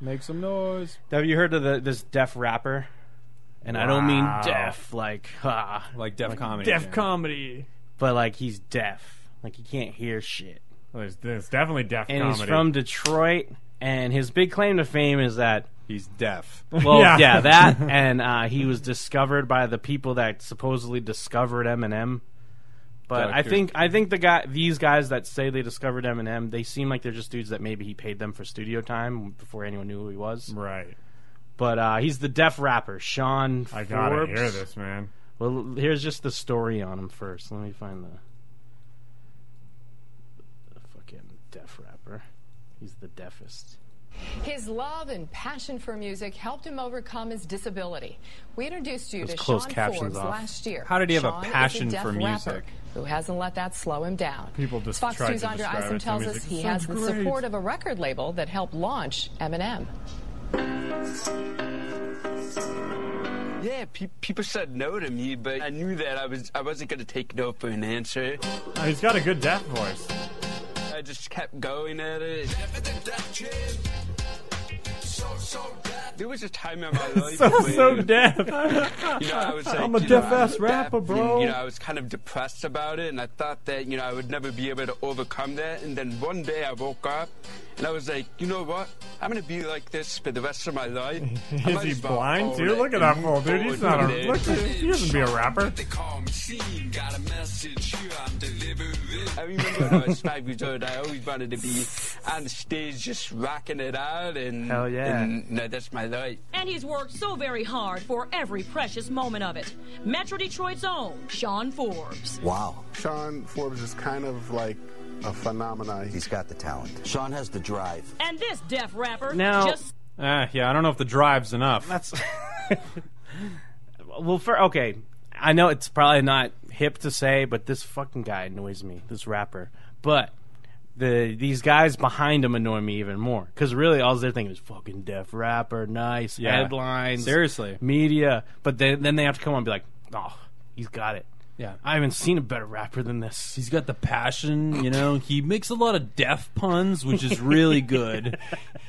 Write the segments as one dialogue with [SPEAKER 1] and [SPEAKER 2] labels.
[SPEAKER 1] Make some noise.
[SPEAKER 2] Have you heard of the, this deaf rapper? And I don't mean
[SPEAKER 1] Wow.
[SPEAKER 2] deaf like ha,
[SPEAKER 1] Like Def Comedy.
[SPEAKER 3] Def
[SPEAKER 1] Jam.
[SPEAKER 3] comedy.
[SPEAKER 2] but like he's deaf, like he can't hear shit.
[SPEAKER 3] Well, there's, there's definitely deaf
[SPEAKER 2] And
[SPEAKER 3] comedy.
[SPEAKER 2] he's from Detroit, and his big claim to fame is that
[SPEAKER 1] He's deaf.
[SPEAKER 2] Well,
[SPEAKER 3] Yeah.
[SPEAKER 2] yeah, that, and uh, he was discovered by the people that supposedly discovered Eminem. But
[SPEAKER 1] a
[SPEAKER 2] I think I think the guy, these guys that say they discovered Eminem, they seem like they're just dudes that maybe he paid them for studio time before anyone knew who he was.
[SPEAKER 3] right.
[SPEAKER 2] But uh, he's the deaf rapper, Sean
[SPEAKER 3] I gotta
[SPEAKER 2] Forbes.
[SPEAKER 3] hear this, man.
[SPEAKER 2] Well, here's just the story on him first. Let me find the, the fucking deaf rapper. He's the deafest.
[SPEAKER 4] His love and passion for music helped him overcome his disability. We introduced you
[SPEAKER 2] Let's
[SPEAKER 4] to
[SPEAKER 2] close
[SPEAKER 4] Sean
[SPEAKER 2] captions
[SPEAKER 4] Forbes
[SPEAKER 2] off.
[SPEAKER 4] last year.
[SPEAKER 1] How did he have a
[SPEAKER 4] Sean is
[SPEAKER 1] passion
[SPEAKER 4] deaf
[SPEAKER 1] for
[SPEAKER 4] rapper
[SPEAKER 1] music?
[SPEAKER 4] Who hasn't let that slow him down?
[SPEAKER 3] People just
[SPEAKER 4] Fox News'
[SPEAKER 3] to
[SPEAKER 4] Andrea
[SPEAKER 3] describe
[SPEAKER 4] Isom tells us he has
[SPEAKER 3] sounds
[SPEAKER 4] the support of a record label that helped launch Eminem.
[SPEAKER 5] Yeah, pe- people said no to me, but I knew that I was I wasn't gonna take no for an answer.
[SPEAKER 3] Oh, he's got a good deaf voice.
[SPEAKER 5] I just kept going at it so down. There was a time in my life
[SPEAKER 3] So
[SPEAKER 5] where,
[SPEAKER 3] so deaf.
[SPEAKER 5] you know, I was like,
[SPEAKER 3] I'm a
[SPEAKER 5] you know, deaf,
[SPEAKER 3] rapper,
[SPEAKER 5] and,
[SPEAKER 3] bro.
[SPEAKER 5] you know, I was kind of depressed about it, and I thought that you know I would never be able to overcome that. And then one day I woke up, and I was like, you know what? I'm gonna be like this for the rest of my life.
[SPEAKER 3] Is he blind too? Look at that
[SPEAKER 5] and
[SPEAKER 3] fool, dude. He's not a. Look He doesn't be a rapper.
[SPEAKER 5] They call me Scene, got a message here, I'm delivering. I remember when I was five years old, I always wanted to be on the stage just rocking it out, and
[SPEAKER 2] Hell yeah.
[SPEAKER 5] and, you know, that's my life.
[SPEAKER 6] And he's worked so very hard for every precious moment of it. Metro Detroit's own Sean Forbes.
[SPEAKER 7] Wow.
[SPEAKER 8] Sean Forbes is kind of like a phenomenon.
[SPEAKER 7] He's got the talent. Sean has the drive.
[SPEAKER 6] And this deaf rapper
[SPEAKER 2] Now-
[SPEAKER 6] just
[SPEAKER 1] Ah, yeah, I don't know if the drive's enough.
[SPEAKER 2] That's well, for okay. I know it's probably not hip to say, but this fucking guy annoys me. This rapper, but the these guys behind him annoy me even more because really all they're thinking is fucking deaf rapper, nice
[SPEAKER 1] Yeah.
[SPEAKER 2] headlines,
[SPEAKER 1] Seriously.
[SPEAKER 2] media. But then then they have to come on and be like, oh, he's got it.
[SPEAKER 1] Yeah.
[SPEAKER 2] I haven't seen a better rapper than this.
[SPEAKER 1] He's got the passion, you know. He makes a lot of deaf puns, which is really good.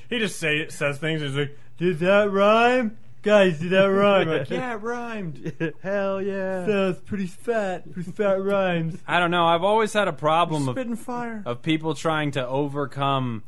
[SPEAKER 3] He just say says things. He's like, "Did that rhyme, guys? Did that rhyme?" like, yeah, it rhymed.
[SPEAKER 2] Hell yeah.
[SPEAKER 3] That's pretty fat. Pretty fat rhymes.
[SPEAKER 1] I don't know. I've always had a problem of,
[SPEAKER 3] Spitting fire.
[SPEAKER 1] of people trying to overcome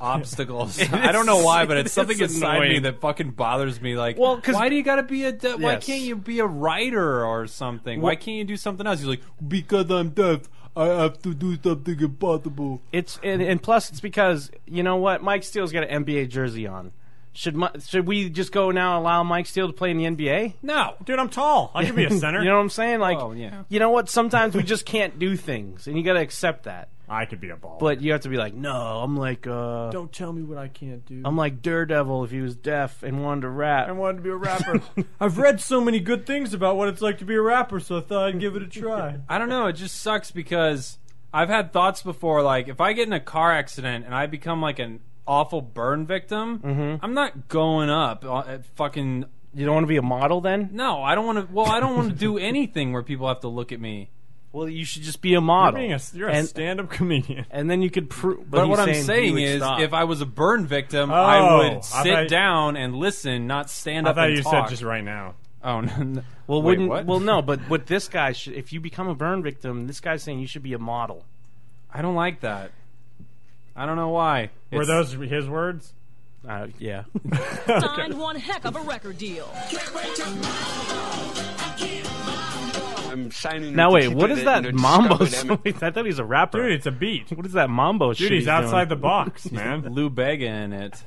[SPEAKER 1] obstacles. I don't know why, but it's
[SPEAKER 2] It's
[SPEAKER 1] something inside me that fucking bothers me. Like,
[SPEAKER 2] Well, 'cause-
[SPEAKER 1] why do you got to be a? De- Why can't you be a writer or something?
[SPEAKER 2] Well-
[SPEAKER 1] why can't you do something else? He's like, because I'm deaf, I have to do something impossible.
[SPEAKER 2] It's and, and plus it's because you know what Mike Steele's got an NBA jersey on. Should Mi- should we just go now allow Mike Steele to play in the NBA?
[SPEAKER 1] No,
[SPEAKER 3] Dude, I'm tall. I could be a center.
[SPEAKER 2] You know what I'm saying? Like,
[SPEAKER 1] Oh, yeah.
[SPEAKER 2] you know what? Sometimes we just can't do things, and you got to accept that.
[SPEAKER 3] I could be a ball.
[SPEAKER 2] But you have to be like, no, I'm like, uh,
[SPEAKER 3] don't tell me what I can't do.
[SPEAKER 2] I'm like Daredevil if he was deaf and wanted to rap.
[SPEAKER 3] I wanted to be a rapper. I've read so many good things about what it's like to be a rapper, so I thought I'd give it a try.
[SPEAKER 1] I don't know. It just sucks because I've had thoughts before. Like, if I get in a car accident and I become like an awful burn victim,
[SPEAKER 2] Mm-hmm.
[SPEAKER 1] I'm not going up uh, at fucking.
[SPEAKER 2] You don't want to be a model then?
[SPEAKER 1] No, I don't want to. Well, I don't want to do anything where people have to look at me.
[SPEAKER 2] Well, you should just be a model.
[SPEAKER 3] You're, being a, you're a stand-up comedian.
[SPEAKER 2] and then you could prove.
[SPEAKER 1] But,
[SPEAKER 2] he's
[SPEAKER 1] what I'm saying is,
[SPEAKER 2] stop.
[SPEAKER 1] if I was a burn victim,
[SPEAKER 3] Oh,
[SPEAKER 1] I
[SPEAKER 3] I
[SPEAKER 1] would sit
[SPEAKER 3] thought-
[SPEAKER 1] down and listen, not stand
[SPEAKER 3] I
[SPEAKER 1] up
[SPEAKER 3] thought
[SPEAKER 1] and
[SPEAKER 3] you
[SPEAKER 1] talk.
[SPEAKER 3] said just right now.
[SPEAKER 1] Oh no! no.
[SPEAKER 2] well,
[SPEAKER 1] Wait,
[SPEAKER 2] wouldn't
[SPEAKER 1] what?
[SPEAKER 2] well no, but what this guy should if you become a burn victim, this guy's saying you should be a model.
[SPEAKER 1] I don't like that. I don't know why.
[SPEAKER 3] Were
[SPEAKER 1] It's-
[SPEAKER 3] those his words?
[SPEAKER 2] Uh, yeah.
[SPEAKER 6] signed one heck of a record deal.
[SPEAKER 5] I'm signing.
[SPEAKER 2] now wait, what is
[SPEAKER 5] that,
[SPEAKER 2] that mambo song? I thought he was a rapper.
[SPEAKER 3] Dude, it's a beat.
[SPEAKER 2] what is that mambo shit?
[SPEAKER 3] Dude, he's outside the box, man.
[SPEAKER 1] Lou Bega in it.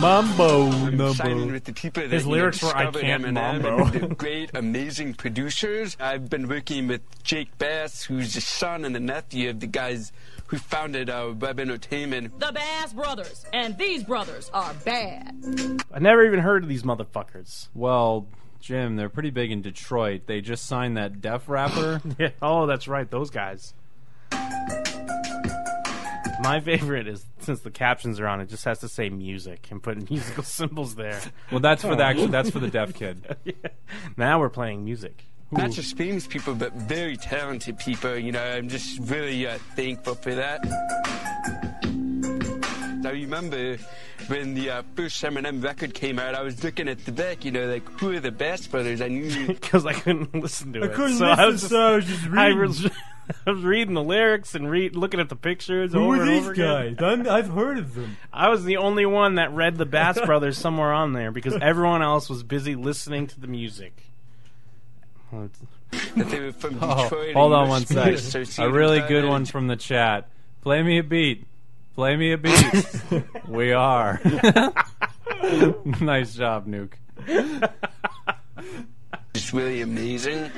[SPEAKER 2] Mambo
[SPEAKER 5] I'm
[SPEAKER 2] number.
[SPEAKER 5] with the people that
[SPEAKER 3] His lyrics were, "I can't
[SPEAKER 5] Eminem
[SPEAKER 3] mambo."
[SPEAKER 5] and the great, amazing producers. I've been working with Jake Bass, who's the son and the nephew of the guys who founded uh, Web Entertainment.
[SPEAKER 6] The Bass Brothers. And these brothers are bad.
[SPEAKER 2] I never even heard of these motherfuckers.
[SPEAKER 1] Well, Jim, they're pretty big in Detroit. They just signed that deaf rapper.
[SPEAKER 2] Yeah. Oh, that's right, those guys. My favorite is since the captions are on, it just has to say music and put musical symbols there.
[SPEAKER 1] well, that's for the actually that's for the deaf kid.
[SPEAKER 2] Now we're playing music.
[SPEAKER 5] Not just famous people, but very talented people. You know, I'm just really uh, thankful for that. I remember when the uh, first Eminem record came out, I was looking at the back, you know, like who are the Bass Brothers? I knew
[SPEAKER 2] because I couldn't listen to
[SPEAKER 3] I
[SPEAKER 2] it.
[SPEAKER 3] couldn't
[SPEAKER 2] so
[SPEAKER 3] listen,
[SPEAKER 2] I was just,
[SPEAKER 3] so I was just
[SPEAKER 2] I
[SPEAKER 3] reading.
[SPEAKER 2] was, I was reading the lyrics and read, looking at the pictures
[SPEAKER 3] Who
[SPEAKER 2] over
[SPEAKER 3] are
[SPEAKER 2] and
[SPEAKER 3] these
[SPEAKER 2] over again.
[SPEAKER 3] guys? I'm, I've heard of them.
[SPEAKER 2] I was the only one that read the Bass Brothers somewhere on there because everyone else was busy listening to the music. Well,
[SPEAKER 5] that they were from
[SPEAKER 1] Oh,
[SPEAKER 5] Detroit.
[SPEAKER 1] hold on
[SPEAKER 5] you
[SPEAKER 1] one
[SPEAKER 5] were
[SPEAKER 1] sec.
[SPEAKER 5] associated
[SPEAKER 1] A really
[SPEAKER 5] with
[SPEAKER 1] good
[SPEAKER 5] that.
[SPEAKER 1] one from the chat. Play me a beat. Play me a beat. we are. nice job, Nuke.
[SPEAKER 5] It's really amazing.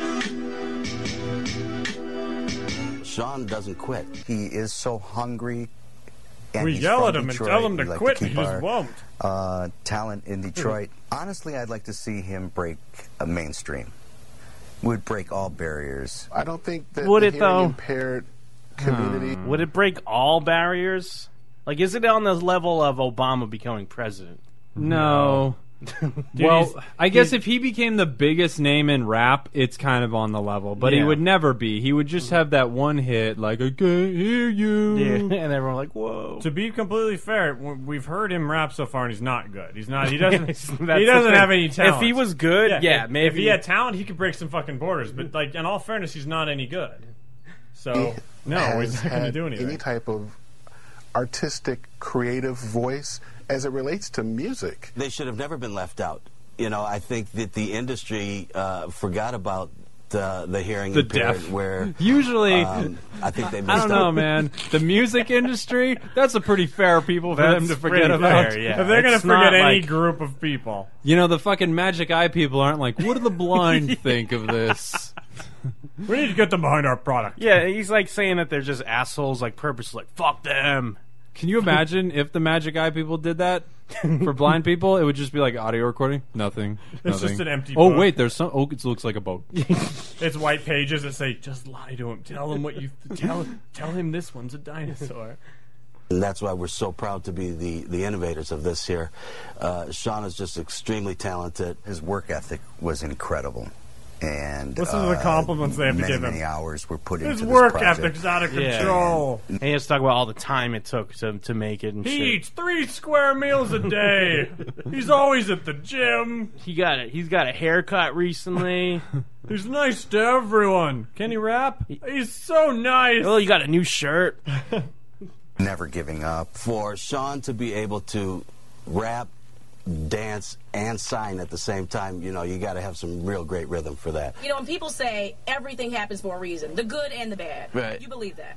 [SPEAKER 7] Sean doesn't quit. He is so hungry. And
[SPEAKER 3] We
[SPEAKER 7] he's
[SPEAKER 3] yell at him and tell him to
[SPEAKER 7] like
[SPEAKER 3] quit,
[SPEAKER 7] keep
[SPEAKER 3] he just
[SPEAKER 7] our,
[SPEAKER 3] won't.
[SPEAKER 7] Uh, talent in Detroit. Honestly, I'd like to see him break a mainstream. Would break all barriers.
[SPEAKER 8] I don't think that
[SPEAKER 2] Would
[SPEAKER 8] the
[SPEAKER 2] it,
[SPEAKER 8] hearing
[SPEAKER 2] though?
[SPEAKER 8] impaired community.
[SPEAKER 2] Would it break all barriers? Like, is it on the level of Obama becoming president?
[SPEAKER 1] No.
[SPEAKER 3] he's-
[SPEAKER 1] well, I guess if he became the biggest name in rap, it's kind of on the level. But he
[SPEAKER 2] Yeah.
[SPEAKER 1] would never be. He would just have that one hit, like "I can't hear you."
[SPEAKER 2] Yeah, and everyone like, whoa.
[SPEAKER 3] To be completely fair, w- we've heard him rap so far, and he's not good. He's not. He doesn't.
[SPEAKER 2] That's
[SPEAKER 3] he
[SPEAKER 2] the
[SPEAKER 3] doesn't
[SPEAKER 2] thing.
[SPEAKER 3] have any talent.
[SPEAKER 2] If he was good, yeah,
[SPEAKER 3] if,
[SPEAKER 2] maybe.
[SPEAKER 3] If he had talent, he could break some fucking borders. But like, in all fairness, he's not any good. So no,
[SPEAKER 8] has
[SPEAKER 3] he's not going to
[SPEAKER 8] had
[SPEAKER 3] do anything.
[SPEAKER 8] any type of artistic, creative voice as it relates to music.
[SPEAKER 7] They should have never been left out. You know, I think that the industry uh, forgot about the, the hearing
[SPEAKER 1] The
[SPEAKER 7] impaired
[SPEAKER 1] deaf.
[SPEAKER 7] where
[SPEAKER 1] Usually,
[SPEAKER 7] um, I think they missed
[SPEAKER 1] I don't know,
[SPEAKER 7] out.
[SPEAKER 1] man. The music industry, that's a pretty fair people for them to forget
[SPEAKER 2] pretty
[SPEAKER 1] about.
[SPEAKER 2] fair, yeah.
[SPEAKER 3] if they're going to
[SPEAKER 2] It's not
[SPEAKER 3] forget any group of people,
[SPEAKER 1] You know, the fucking magic eye people aren't like, what do the blind think of this?
[SPEAKER 3] we need to get them behind our product.
[SPEAKER 2] Yeah, he's like saying that they're just assholes, like purposely, like fuck them.
[SPEAKER 1] Can you imagine if the magic eye people did that for blind people? It would just be like audio recording. Nothing.
[SPEAKER 3] It's just an empty
[SPEAKER 1] Oh
[SPEAKER 3] book.
[SPEAKER 1] wait, there's some. Oh, it looks like a boat.
[SPEAKER 3] It's white pages that say, "Just lie to him. Tell him what you tell. Tell him this one's a dinosaur."
[SPEAKER 7] And that's why we're so proud to be the, the innovators of this here. Uh, Sean is just extremely talented.
[SPEAKER 9] His work ethic was incredible. And
[SPEAKER 3] Listen to the
[SPEAKER 9] uh,
[SPEAKER 3] compliments they have to
[SPEAKER 9] many,
[SPEAKER 3] give him.
[SPEAKER 9] many hours were put
[SPEAKER 3] His
[SPEAKER 9] into
[SPEAKER 3] work
[SPEAKER 9] this project.
[SPEAKER 3] ethic's out of
[SPEAKER 2] Yeah.
[SPEAKER 3] control.
[SPEAKER 2] And he has to talk about all the time it took to, to make it and
[SPEAKER 3] He
[SPEAKER 2] shit.
[SPEAKER 3] eats three square meals a day. He's always at the gym.
[SPEAKER 2] He got it. He's got a haircut recently.
[SPEAKER 3] He's nice to everyone. Can he rap? He's so nice.
[SPEAKER 2] well, you got a new shirt.
[SPEAKER 9] Never giving up.
[SPEAKER 7] For Sean to be able to rap, dance, and sign at the same time, you know, you got to have some real great rhythm for that.
[SPEAKER 6] You know, when people say everything happens for a reason, the good and the bad,
[SPEAKER 5] Right.
[SPEAKER 6] you believe that?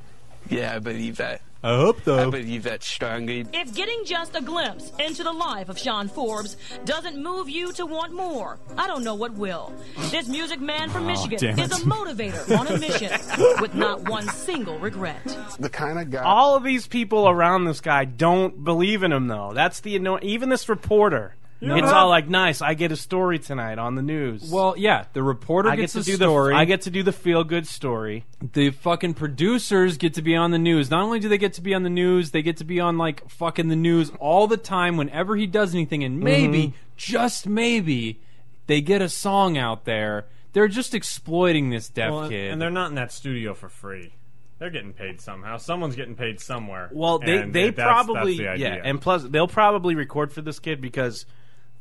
[SPEAKER 5] Yeah, I believe that.
[SPEAKER 1] I hope
[SPEAKER 5] so.
[SPEAKER 1] I
[SPEAKER 5] believe that strongly.
[SPEAKER 6] If getting just a glimpse into the life of Sean Forbes doesn't move you to want more, I don't know what will. This music man from Michigan is a motivator on a mission with not one single regret.
[SPEAKER 8] The kind of guy.
[SPEAKER 2] All of these people around this guy don't believe in him, though. That's the annoying. even this reporter.
[SPEAKER 3] Know
[SPEAKER 2] it's
[SPEAKER 3] what?
[SPEAKER 2] all like nice. I get a story tonight on the news.
[SPEAKER 1] Well, yeah, the reporter
[SPEAKER 2] I get
[SPEAKER 1] gets
[SPEAKER 2] to
[SPEAKER 1] the
[SPEAKER 2] do
[SPEAKER 1] story.
[SPEAKER 2] the I get to do the feel good story.
[SPEAKER 1] the fucking producers get to be on the news. Not only do they get to be on the news, they get to be on like fucking the news all the time whenever he does anything. And maybe,
[SPEAKER 2] Mm-hmm.
[SPEAKER 1] just maybe, they get a song out there. They're just exploiting this deaf
[SPEAKER 3] Well,
[SPEAKER 1] kid.
[SPEAKER 3] and they're not in that studio for free. They're getting paid somehow. Someone's getting paid somewhere.
[SPEAKER 2] Well, they
[SPEAKER 3] And
[SPEAKER 2] they
[SPEAKER 3] that's-
[SPEAKER 2] probably
[SPEAKER 3] that's the idea.
[SPEAKER 2] yeah, and plus they'll probably record for this kid because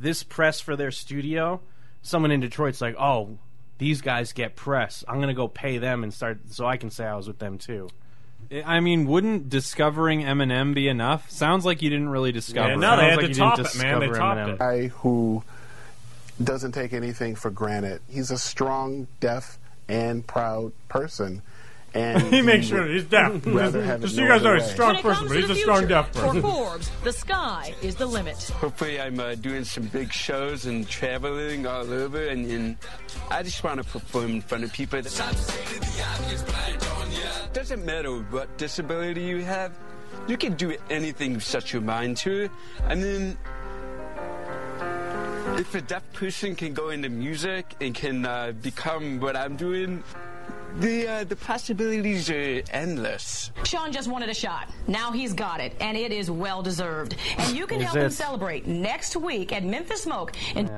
[SPEAKER 2] this press for their studio. Someone in Detroit's like, oh, these guys get press. I'm gonna go pay them and start so I can say I was with them too.
[SPEAKER 1] I mean, wouldn't discovering Eminem be enough? Sounds like you didn't really discover.
[SPEAKER 3] Yeah,
[SPEAKER 1] it.
[SPEAKER 3] no, they
[SPEAKER 2] Sounds
[SPEAKER 3] had
[SPEAKER 2] like
[SPEAKER 3] to top it, man. They topped
[SPEAKER 2] Eminem.
[SPEAKER 3] it.
[SPEAKER 8] guy who doesn't take anything for granted. He's a strong, deaf, and proud person. And
[SPEAKER 3] he makes sure that he's deaf.
[SPEAKER 8] rather have
[SPEAKER 3] Just so you guys know, he's a strong person, but he's
[SPEAKER 6] the
[SPEAKER 3] a strong deaf person. for.
[SPEAKER 6] Forbes, the sky is the limit.
[SPEAKER 5] Hopefully, I'm uh, doing some big shows and traveling all over, and, and I just want to perform in front of people. That doesn't matter what disability you have, you can do anything you set your mind to. I mean, if a deaf person can go into music and can uh, become what I'm doing, the uh, the possibilities are endless.
[SPEAKER 6] Sean just wanted a shot. Now he's got it, and it is well deserved. And you can
[SPEAKER 2] Is
[SPEAKER 6] help him celebrate next week at Memphis Smoke in